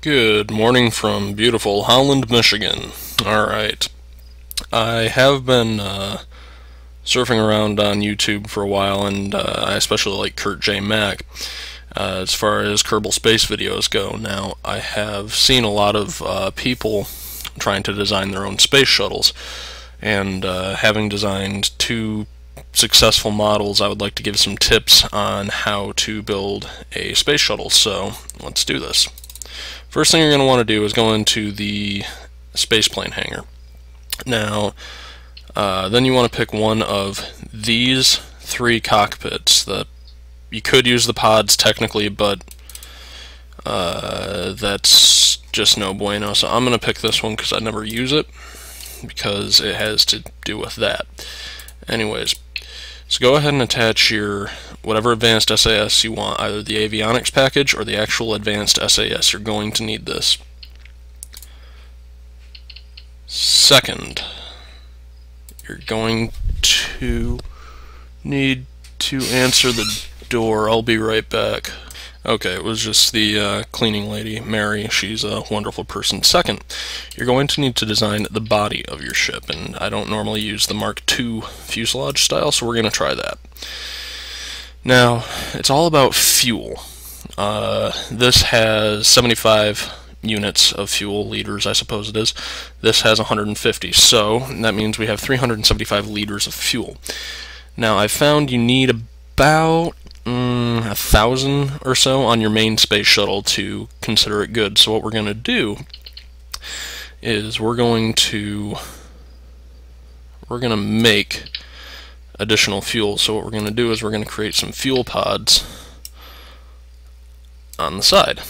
Good morning from beautiful Holland, Michigan. Alright. I have been uh, surfing around on YouTube for a while, and uh, I especially like Kurt J. Mac uh, as far as Kerbal Space videos go. Now, I have seen a lot of uh, people trying to design their own space shuttles, and uh, having designed two successful models, I would like to give some tips on how to build a space shuttle. So, let's do this. First thing you're going to want to do is go into the spaceplane hangar. Now, uh, then you want to pick one of these three cockpits. The you could use the pods technically, but uh, that's just no bueno. So I'm going to pick this one because I never use it because it has to do with that. Anyways, so go ahead and attach your whatever advanced SAS you want, either the avionics package or the actual advanced SAS. You're going to need this. Second, you're going to need to answer the door. I'll be right back. Okay, it was just the uh, cleaning lady, Mary. She's a wonderful person. Second, you're going to need to design the body of your ship, and I don't normally use the Mark II fuselage style, so we're going to try that. Now, it's all about fuel. Uh, this has 75 units of fuel, liters I suppose it is. This has 150, so that means we have 375 liters of fuel. Now, I found you need about mm, a thousand or so on your main space shuttle to consider it good. So what we're going to do is we're going to we're going to make additional fuel. So what we're going to do is we're going to create some fuel pods on the side.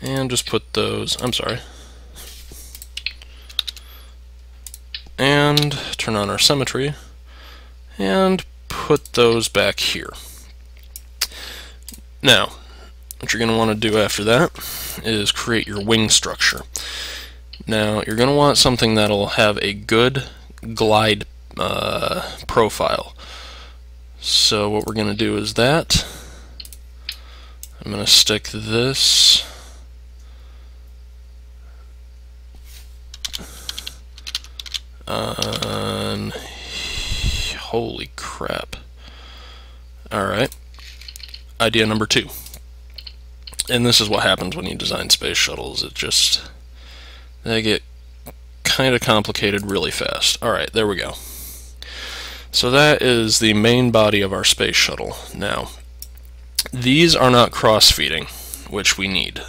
And just put those, I'm sorry. And turn on our symmetry and put those back here. Now, what you're going to want to do after that is create your wing structure. Now, you're going to want something that'll have a good glide uh, profile. So what we're going to do is that. I'm going to stick this on holy crap. Alright. Idea number two. And this is what happens when you design space shuttles. It just... They get kind of complicated really fast. Alright, there we go. So that is the main body of our space shuttle. Now, these are not cross-feeding, which we need.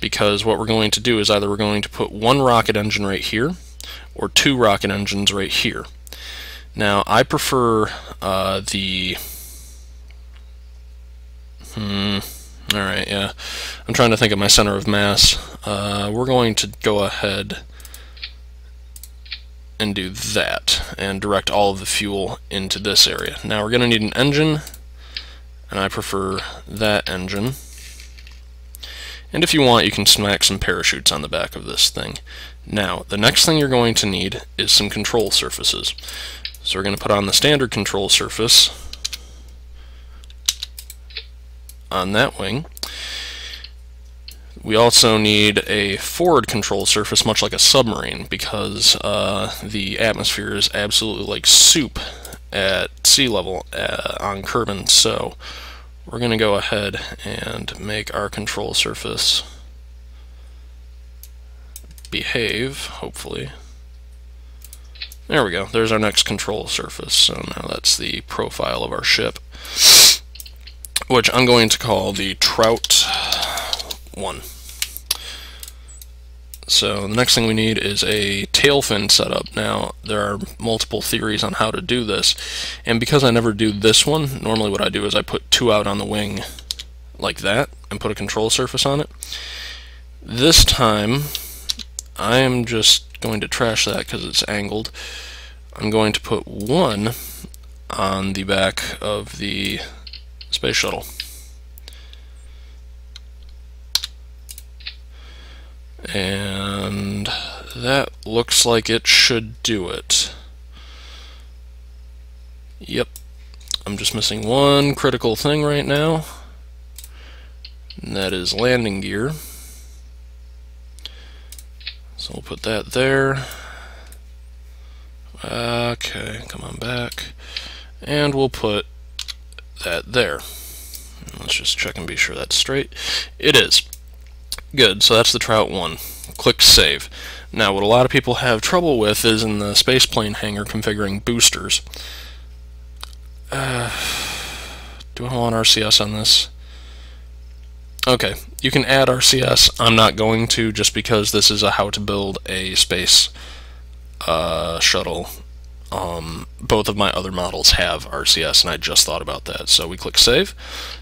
Because what we're going to do is either we're going to put one rocket engine right here, or two rocket engines right here. Now, I prefer uh, the... Hmm... Alright, yeah. I'm trying to think of my center of mass. Uh, we're going to go ahead and do that, and direct all of the fuel into this area. Now we're going to need an engine, and I prefer that engine. And if you want, you can smack some parachutes on the back of this thing. Now, the next thing you're going to need is some control surfaces. So we're going to put on the standard control surface on that wing. We also need a forward control surface, much like a submarine, because uh, the atmosphere is absolutely like soup at sea level uh, on Kerbin. So we're going to go ahead and make our control surface behave, hopefully. There we go. There's our next control surface. So now that's the profile of our ship, which I'm going to call the Trout 1. So the next thing we need is a tail fin setup. Now, there are multiple theories on how to do this, and because I never do this one, normally what I do is I put two out on the wing like that, and put a control surface on it. This time, I am just going to trash that because it's angled. I'm going to put one on the back of the space shuttle. And that looks like it should do it. Yep. I'm just missing one critical thing right now. And that is landing gear. So we'll put that there. Okay, come on back. And we'll put that there. Let's just check and be sure that's straight. It is. Good, so that's the Trout 1. Click Save. Now, what a lot of people have trouble with is in the space plane hangar configuring boosters. Uh, do I want RCS on this? Okay, you can add RCS. I'm not going to just because this is a how to build a space uh, shuttle. Um, both of my other models have RCS, and I just thought about that. So we click Save.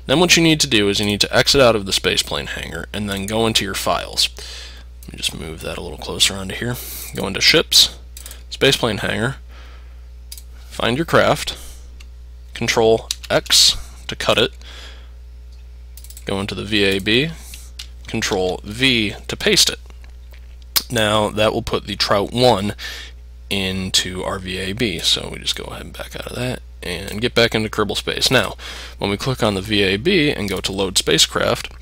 Then what you need to do is you need to exit out of the spaceplane hangar and then go into your files. Let me just move that a little closer onto here. Go into Ships, Spaceplane Hangar, find your craft, Control X to cut it, go into the VAB, Control V to paste it. Now that will put the Trout 1 into our VAB, so we just go ahead and back out of that and get back into Kerbal Space. Now, when we click on the VAB and go to Load Spacecraft,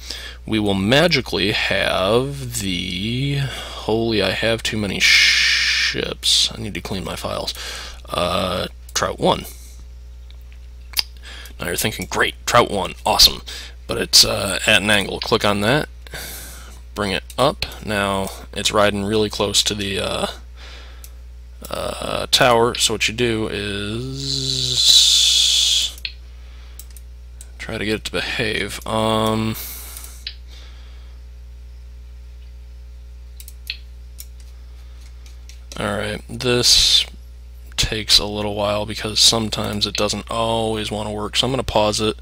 we will magically have the... Holy, I have too many ships. I need to clean my files. Uh, Trout 1. Now you're thinking, great, Trout 1, awesome. But it's uh, at an angle. Click on that, bring it up. Now it's riding really close to the uh, uh, tower, so what you do is try to get it to behave. Um, Alright, this takes a little while because sometimes it doesn't always want to work, so I'm going to pause it,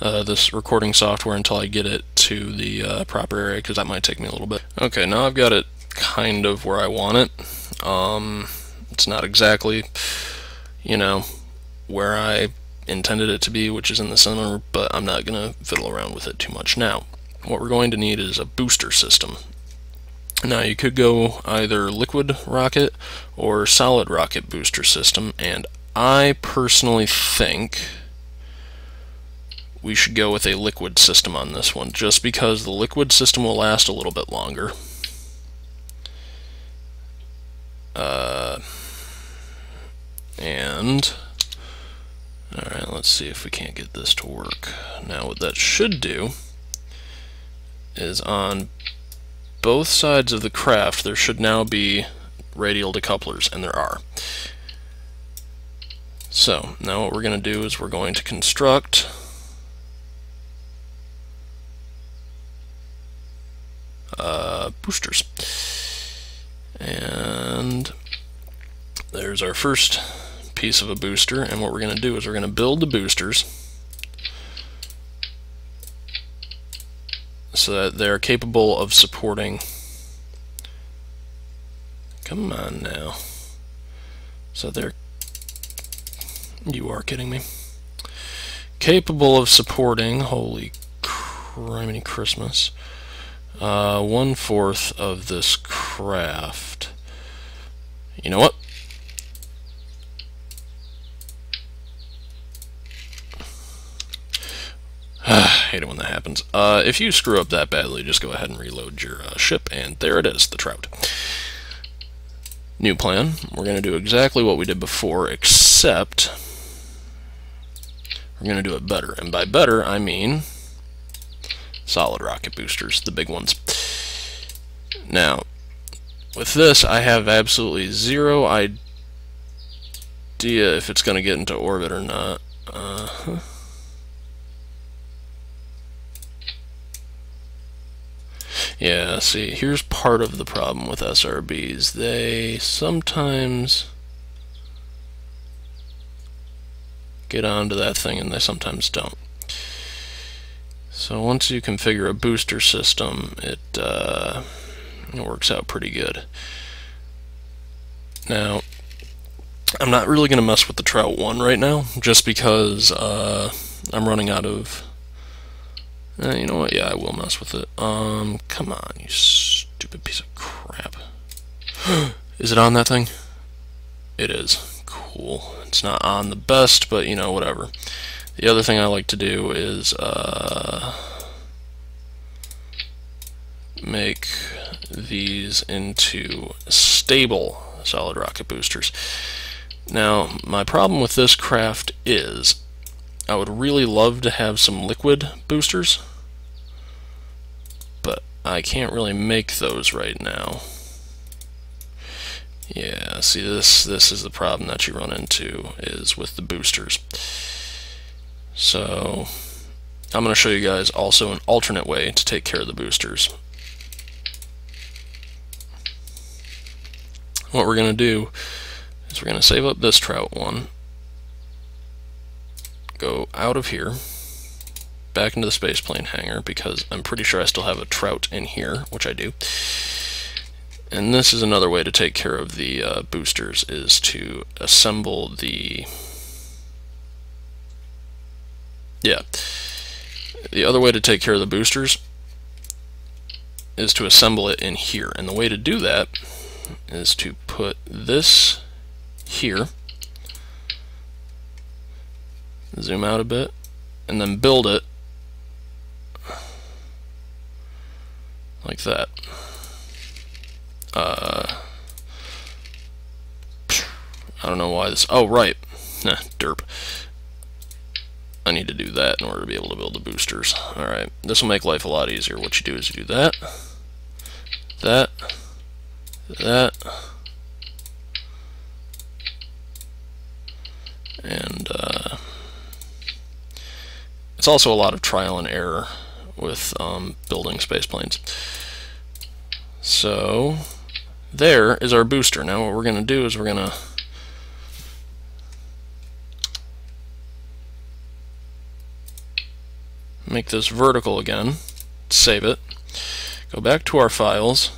uh, this recording software, until I get it to the uh, proper area, because that might take me a little bit. Okay, now I've got it kind of where I want it. Um, it's not exactly, you know, where I intended it to be, which is in the center, but I'm not going to fiddle around with it too much. Now, what we're going to need is a booster system. Now you could go either liquid rocket or solid rocket booster system, and I personally think we should go with a liquid system on this one, just because the liquid system will last a little bit longer. Uh, and, alright, let's see if we can't get this to work. Now what that should do is on both sides of the craft there should now be radial decouplers, and there are. So, now what we're going to do is we're going to construct uh, boosters. And there's our first piece of a booster, and what we're going to do is we're going to build the boosters so that they're capable of supporting. Come on now. So they're you are kidding me. Capable of supporting holy criminy Christmas uh, one fourth of this craft. You know what hate it when that happens. Uh, if you screw up that badly, just go ahead and reload your uh, ship, and there it is, the trout. New plan. We're going to do exactly what we did before, except we're going to do it better. And by better, I mean solid rocket boosters, the big ones. Now, with this, I have absolutely zero idea if it's going to get into orbit or not. Uh -huh. Yeah, see, here's part of the problem with SRBs. They sometimes get onto that thing and they sometimes don't. So once you configure a booster system, it, uh, it works out pretty good. Now, I'm not really going to mess with the Trout 1 right now, just because uh, I'm running out of uh, you know what? Yeah, I will mess with it. Um, come on, you stupid piece of crap. is it on that thing? It is. Cool. It's not on the best, but you know, whatever. The other thing I like to do is, uh... make these into stable solid rocket boosters. Now, my problem with this craft is I would really love to have some liquid boosters, but I can't really make those right now. Yeah, see this this is the problem that you run into is with the boosters. So I'm going to show you guys also an alternate way to take care of the boosters. What we're going to do is we're going to save up this trout one, go out of here, back into the space plane hangar because I'm pretty sure I still have a trout in here, which I do. And this is another way to take care of the uh, boosters, is to assemble the... Yeah. The other way to take care of the boosters is to assemble it in here. And the way to do that is to put this here, zoom out a bit, and then build it like that. Uh, I don't know why this. Oh, right. Nah, derp. I need to do that in order to be able to build the boosters. Alright, this will make life a lot easier. What you do is you do that, that, that, and uh, it's also a lot of trial and error with um, building space planes. So, there is our booster. Now what we're going to do is we're going to make this vertical again, save it, go back to our files,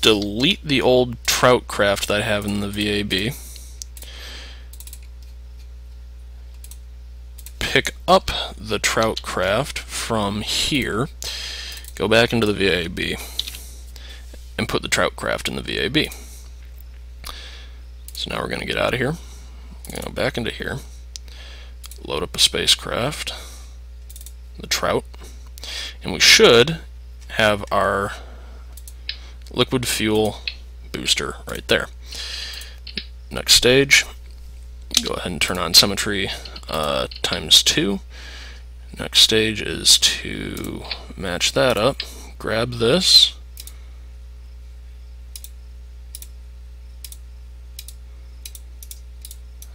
delete the old trout craft that I have in the VAB, pick up the trout craft from here, go back into the VAB, and put the trout craft in the VAB. So now we're going to get out of here, go back into here, load up a spacecraft, the trout, and we should have our liquid fuel booster right there. Next stage, go ahead and turn on symmetry uh, times 2. Next stage is to match that up, grab this,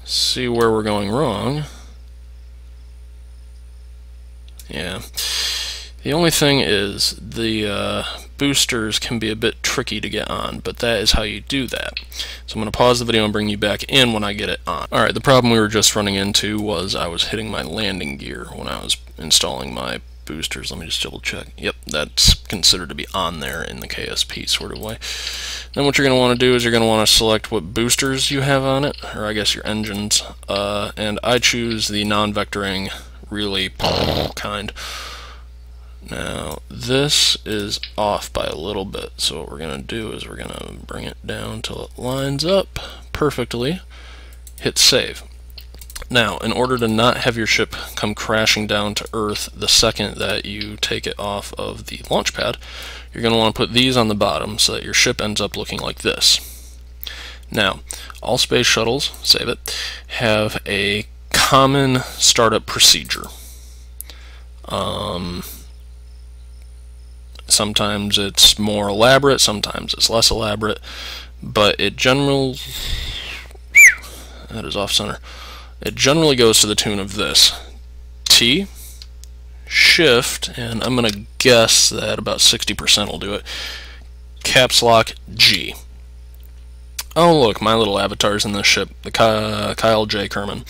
see where we're going wrong. Yeah. The only thing is the uh, boosters can be a bit tricky to get on, but that is how you do that. So I'm going to pause the video and bring you back in when I get it on. Alright, the problem we were just running into was I was hitting my landing gear when I was installing my boosters. Let me just double check. Yep, that's considered to be on there in the KSP sort of way. Then what you're going to want to do is you're going to want to select what boosters you have on it, or I guess your engines, uh, and I choose the non-vectoring, really kind. Now, this is off by a little bit, so what we're going to do is we're going to bring it down till it lines up perfectly, hit save. Now, in order to not have your ship come crashing down to Earth the second that you take it off of the launch pad, you're going to want to put these on the bottom so that your ship ends up looking like this. Now, all space shuttles, save it, have a common startup procedure. Um, sometimes it's more elaborate, sometimes it's less elaborate, but it general that is off center. It generally goes to the tune of this. T, Shift, and I'm going to guess that about 60% will do it. Caps Lock G. Oh look, my little avatar's in this ship, the Kyle J. Kerman.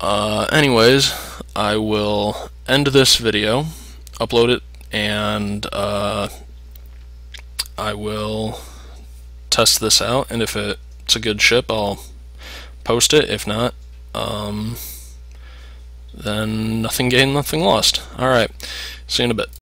Uh, anyways, I will end this video, upload it, and uh, I will test this out, and if it's a good ship, I'll post it. If not, um, then nothing gained, nothing lost. Alright, see you in a bit.